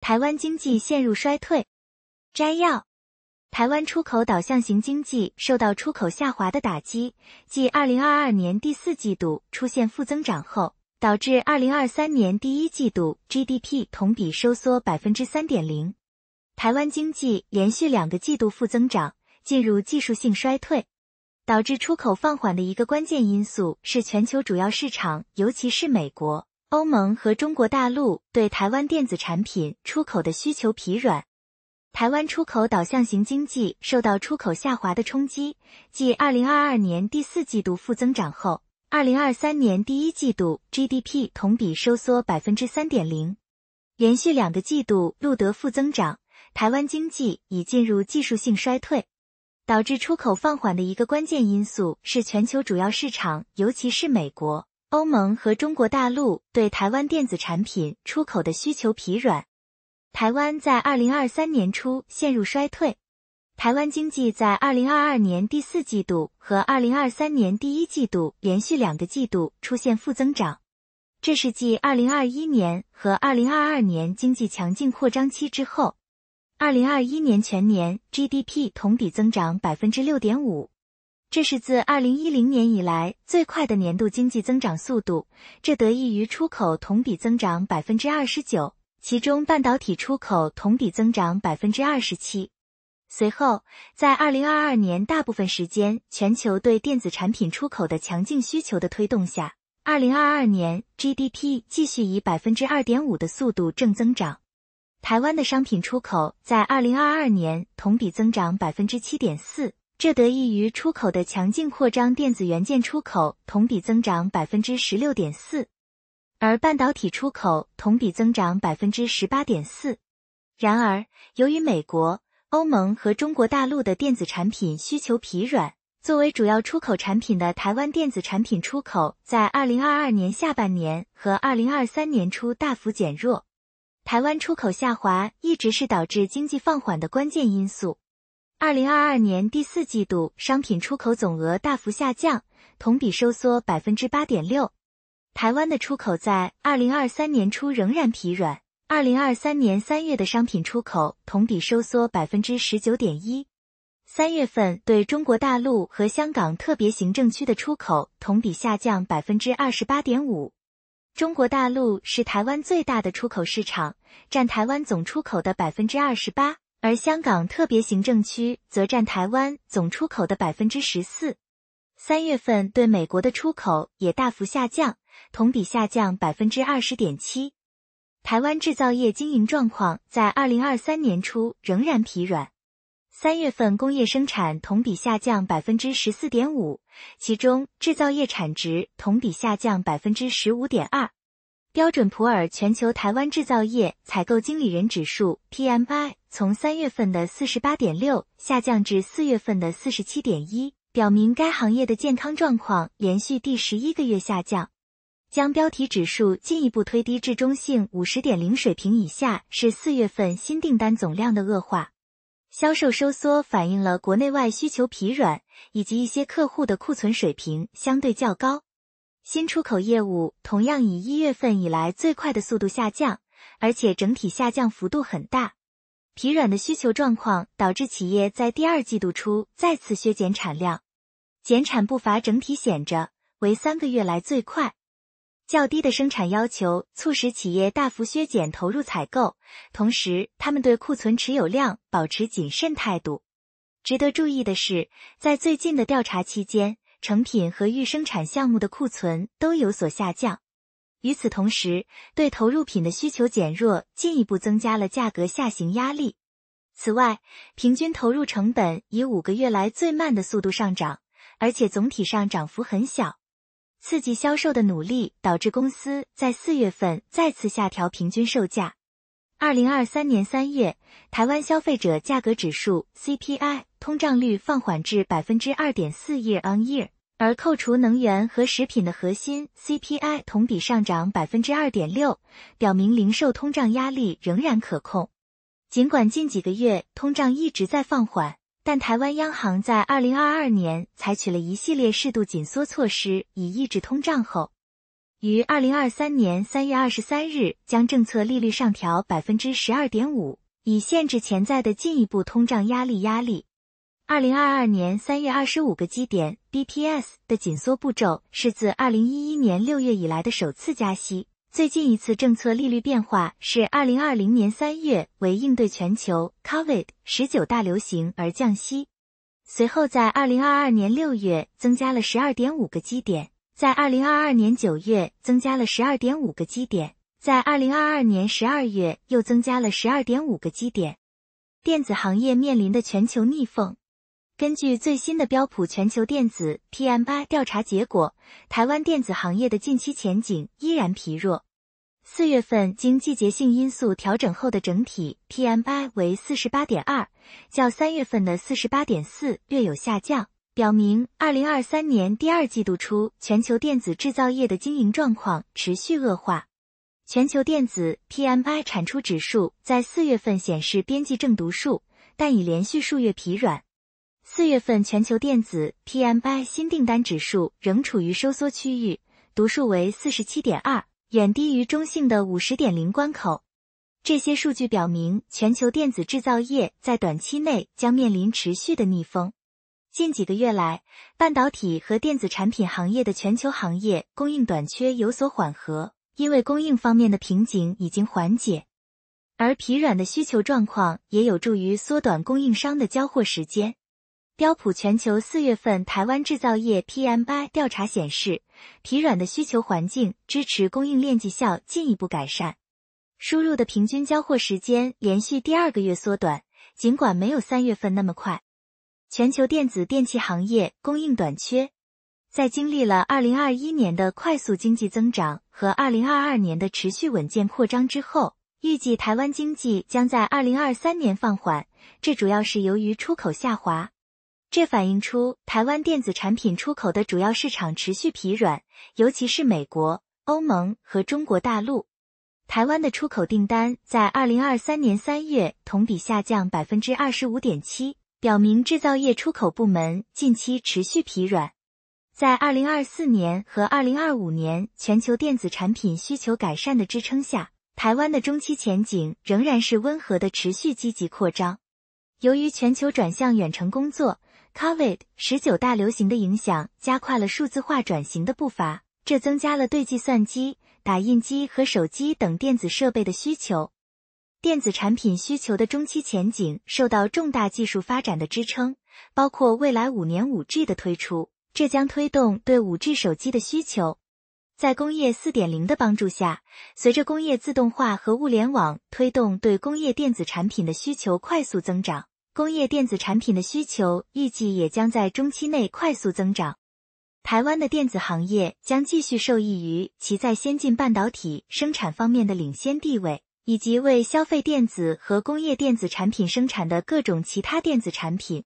台湾经济陷入衰退。摘要：台湾出口导向型经济受到出口下滑的打击，继2022年第四季度出现负增长后，导致2023年第一季度 GDP 同比收缩百分之三点零。台湾经济连续两个季度负增长，进入技术性衰退。导致出口放缓的一个关键因素是全球主要市场，尤其是美国、欧盟和中国大陆对台湾电子产品出口的需求疲软。台湾出口导向型经济受到出口下滑的冲击，继2022年第四季度负增长后，2023年第一季度 GDP 同比收缩百分之三点零，连续两个季度录得负增长，台湾经济已进入技术性衰退。导致出口放缓的一个关键因素是全球主要市场，尤其是美国、欧盟和中国大陆对台湾电子产品出口的需求疲软。台湾在二零二三年初陷入衰退，台湾经济在二零二二年第四季度和二零二三年第一季度连续两个季度出现负增长，这是继二零二一年和二零二二年经济强劲扩张期之后。二零二一年全年 GDP 同比增长百分之六点五，这是自二零一零年以来最快的年度经济增长速度。这得益于出口同比增长百分之二十九，其中半导体出口同比增长百分之二十七。随后，在二零二二年大部分时间全球对电子产品出口的强劲需求的推动下，二零二二年 GDP 继续以百分之二点五的速度正增长。台湾的商品出口在二零二二年同比增长百分之七点四，这得益于出口的强劲扩张。电子元件出口同比增长百分之十六点四，而半导体出口同比增长百分之十八点四。然而，由于美国、欧盟和中国大陆的电子产品需求疲软，作为主要出口产品的台湾电子产品出口在二零二二年下半年和二零二三年初大幅减弱。台湾出口下滑一直是导致经济放缓的关键因素。二零二二年第四季度商品出口总额大幅下降，同比收缩百分之八点六。台湾的出口在二零二三年初仍然疲软，二零二三年三月的商品出口同比收缩百分之十九点一。三月份对中国大陆和香港特别行政区的出口同比下降百分之二十八点五。中国大陆是台湾最大的出口市场，占台湾总出口的百分之二十八，而香港特别行政区则占台湾总出口的百分之十四。三月份对美国的出口也大幅下降，同比下降百分之二十点七。台湾制造业经营状况在二零二三年初仍然疲软，三月份工业生产同比下降百分之十四点五。其中，制造业产值同比下降百分之十五点二。标准普尔全球台湾制造业采购经理人指数 （PMI） 从三月份的四十八点六下降至四月份的四十七点一，表明该行业的健康状况连续第十一个月下降。将标题指数进一步推低至中性五十点零水平以下，是四月份新订单总量的恶化。销售收缩反映了国内外需求疲软，以及一些客户的库存水平相对较高。新出口业务同样以一月份以来最快的速度下降，而且整体下降幅度很大。疲软的需求状况导致企业在第二季度初再次削减产量，减产步伐整体显着为三个月来最快。较低的生产要求促使企业大幅削减投入采购，同时他们对库存持有量保持谨慎态度。值得注意的是，在最近的调查期间，成品和预生产项目的库存都有所下降。与此同时，对投入品的需求减弱进一步增加了价格下行压力。此外，平均投入成本以五个月来最慢的速度上涨，而且总体上涨幅很小。刺激销售的努力导致公司在四月份再次下调平均售价。二零二三年三月，台湾消费者价格指数 CPI 通胀率放缓至百分之二点四 year on year，而扣除能源和食品的核心 CPI 同比上涨百分之二点六，表明零售通胀压力仍然可控。尽管近几个月通胀一直在放缓。但台湾央行在二零二二年采取了一系列适度紧缩措施，以抑制通胀后，于二零二三年三月二十三日将政策利率上调百分之十二点五，以限制潜在的进一步通胀压力压力。二零二二年三月二十五个基点 BPS 的紧缩步骤是自二零一一年六月以来的首次加息。最近一次政策利率变化是二零二零年三月，为应对全球 COVID 十九大流行而降息。随后在二零二二年六月增加了十二点五个基点。在二零二二年九月增加了十二点五个基点，在二零二二年十二月又增加了十二点五个基点。电子行业面临的全球逆风。根据最新的标普全球电子 PMI 调查结果，台湾电子行业的近期前景依然疲弱。四月份经季节性因素调整后的整体 PMI 为四十八点二，较三月份的四十八点四略有下降。表明，二零二三年第二季度初，全球电子制造业的经营状况持续恶化。全球电子 PMI 产出指数在四月份显示边际正读数，但已连续数月疲软。四月份全球电子 PMI 新订单指数仍处于收缩区域，读数为四十七点二，远低于中性的五十点零关口。这些数据表明，全球电子制造业在短期内将面临持续的逆风。近几个月来，半导体和电子产品行业的全球行业供应短缺有所缓和，因为供应方面的瓶颈已经缓解，而疲软的需求状况也有助于缩短供应商的交货时间。标普全球四月份台湾制造业 PMI 调查显示，疲软的需求环境支持供应链绩效进一步改善，输入的平均交货时间连续第二个月缩短，尽管没有三月份那么快。全球电子电器行业供应短缺，在经历了二零二一年的快速经济增长和二零二二年的持续稳健扩张之后，预计台湾经济将在二零二三年放缓，这主要是由于出口下滑。这反映出台湾电子产品出口的主要市场持续疲软，尤其是美国、欧盟和中国大陆。台湾的出口订单在二零二三年三月同比下降百分之二十五点七。表明制造业出口部门近期持续疲软，在二零二四年和二零二五年全球电子产品需求改善的支撑下，台湾的中期前景仍然是温和的持续积极扩张。由于全球转向远程工作，COVID 十九大流行的影响加快了数字化转型的步伐，这增加了对计算机、打印机和手机等电子设备的需求。电子产品需求的中期前景受到重大技术发展的支撑，包括未来五年五 G 的推出，这将推动对五 G 手机的需求。在工业四点零的帮助下，随着工业自动化和物联网推动，对工业电子产品的需求快速增长。工业电子产品的需求预计也将在中期内快速增长。台湾的电子行业将继续受益于其在先进半导体生产方面的领先地位。以及为消费电子和工业电子产品生产的各种其他电子产品。